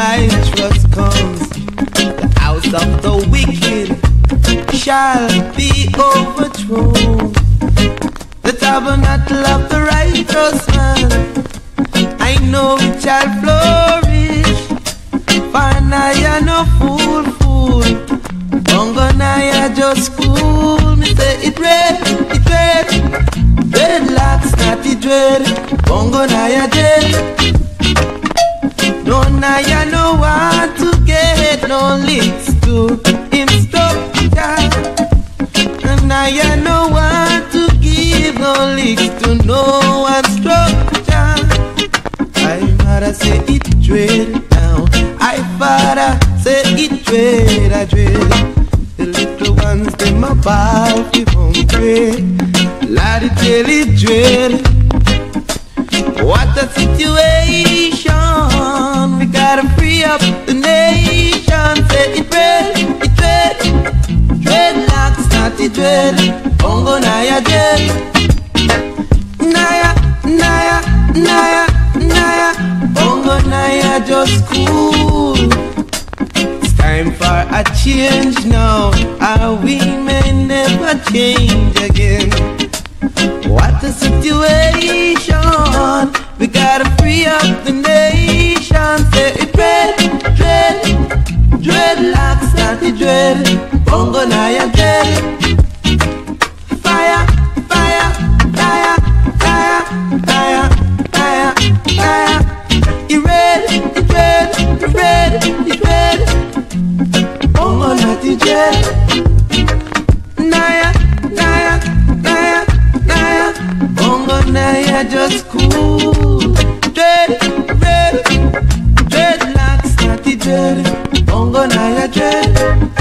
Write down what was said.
righteous comes. The house of the wicked shall be overthrown. The tabernacle of the righteous man, I know it shall flourish. For now you're no fool, fool. Bongo you're just cool. Me say it red, it red. Dreadlocks not it red. Bongo dead. No, now you no want to get no links to instruction. And now you no want to give no links to no instruction. I father say it dread now. I father say it dread, I dread. The little ones a ball fi hungry. Lad it tell it dread. What a situation! Dread. Bongo Niah dread. Niah, Niah, Niah, Niah. Bongo Niah just cool. It's time for a change now. Or we may never change again. What a situation! We gotta free up the nation. Say it dread, dread, dreadlocks not the dread. Bongo Niah dread. Niah, Niah, Niah, Niah. Bongo Niah just cool. Dread, dread Dreadlocks, natty dread Bongo Niah dread